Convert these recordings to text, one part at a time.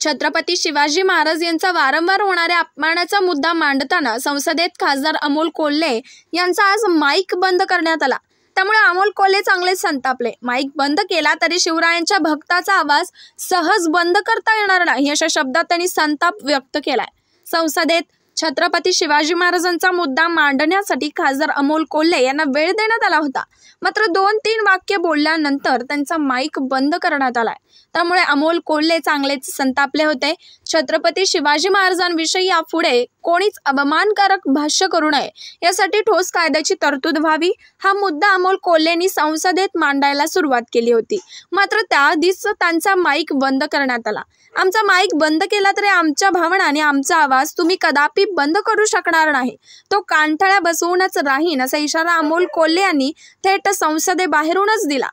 छत्रपती शिवाजी महाराज यांचा वारंवार होणाऱ्या अपमानाचा मुद्दा मांडताना संसदेत खासदार अमोल कोल्हे यांचा आज माईक बंद करण्यात आला. त्यामुळे अमोल कोल्हे चांगले संतापले. माईक बंद केला तरी शिवरायांच्या भक्ताचा आवाज सहज बंद करता येणार नाही अशा शब्दात त्यांनी संताप व्यक्त केलाय. संसदेत छत्रपती शिवाजी महाराजांचा मुद्दा मांडण्यासाठी खासदार अमोल कोल्हे यांना वेळ देण्यात आला होता. मात्र दोन तीन वाक्य बोलल्यानंतर त्यांचा माईक बंद करण्यात आलाय. त्यामुळे अमोल कोल्हे चांगलेच संतापले होते. छत्रपती शिवाजी महाराजांविषयी यापुढे कोणीच अवमानकारक भाष्य करू नये. यासाठी ठोस कायद्याची तरतूद व्हावी. हा मुद्दा अमोल कोल्हेंनी संसदेत मांडायला सुरुवात केली होती. मात्र त्याआधीच त्यांचा माईक बंद करण्यात आला. आमचा माईक बंद केला तरी आमच्या भावना आणि आमचा आवाज तुम्ही कदापि बंद करू शकणार नाही. तो कांठळ्या बसवूनच राहीन असा इशारा अमोल कोल्हे यांनी थेट संसदेबाहेरूनच दिला.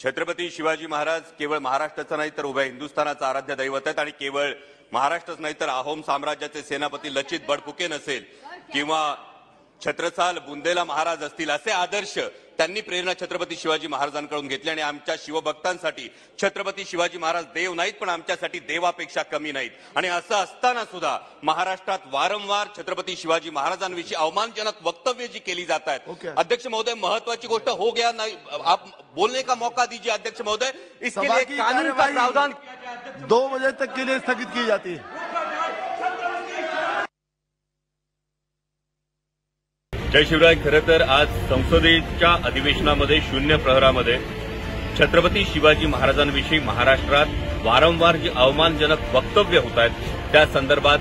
छत्रपती शिवाजी महाराज केवळ महाराष्ट्राचा नाही तर उभ्या हिंदुस्थानाचा आराध्य दैवत आहेत आणि केवळ महाराष्ट्रच नाही तर अहोम साम्राज्याचे सेनापती लचित बडफुके नसेल किंवा छत्रसाल बुंदेला महाराज असतील असे आदर्श त्यांनी प्रेरणा छत्रपती शिवाजी महाराजांकडून घेतली आणि आमच्या शिवभक्तांसाठी छत्रपती शिवाजी महाराज देव नाहीत पण आमच्यासाठी देवापेक्षा कमी नाहीत. आणि असं असताना सुद्धा महाराष्ट्रात वारंवार छत्रपती शिवाजी महाराजांविषयी अवमानजनक वक्तव्य जी केली जात आहेत. ओके. अध्यक्ष महोदय महत्वाची गोष्ट हो गया नाही आप बोलने का मौका दीजिए अध्यक्ष महोदय. इसके लिए कानून का प्रावधान दो बजे तक के लिए स्थगित की जाती है। जय शिवराय खरं तर आज संसदेच्या अधिवेशनामध्ये शून्य प्रहरामध्ये छत्रपती शिवाजी महाराजांविषयी महाराष्ट्रात वारंवार जी अवमानजनक वक्तव्य होत आहेत त्या संदर्भात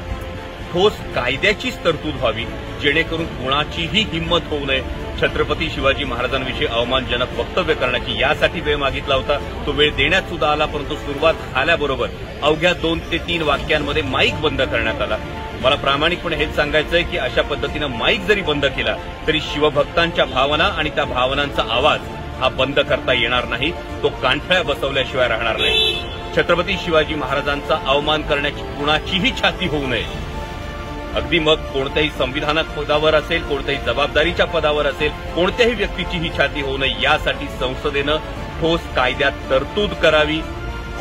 ठोस कायद्याचीच तरतूद व्हावी जेणेकरून कुणाचीही हिंमत होऊ नये. छत्रपती शिवाजी महाराजांविषयी अवमानजनक वक्तव्य करण्याची यासाठी वेळ मागितला होता. तो वेळ देण्यात सुद्धा आला परंतु सुरुवात झाल्याबरोबर अवघ्या दोन ते तीन वाक्यांमध्ये माईक बंद करण्यात आला. मला प्रामाणिकपणे हेच सांगायचं आहे की अशा पद्धतीनं माईक जरी बंद केला तरी शिवभक्तांच्या भावना आणि त्या भावनांचा आवाज हा बंद करता येणार नाही तो कांठळ्या बसवल्याशिवाय राहणार नाही. छत्रपती शिवाजी महाराजांचा अवमान करण्याची कुणाचीही छाती होऊ नये. अगदी मग कोणत्याही संविधानात पदावर असेल कोणत्याही जबाबदारीच्या पदावर असेल कोणत्याही व्यक्तीची ही छाती होऊ नये यासाठी संसदेनं ठोस कायद्यात तरतूद करावी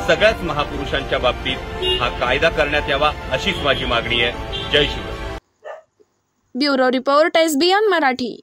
सगळ्याच महापुरुषांच्या बाबतीत हा कायदा करण्यात यावा अशीच माझी मागणी आहे. जय Shivrai. Bureau report SBN Marathi.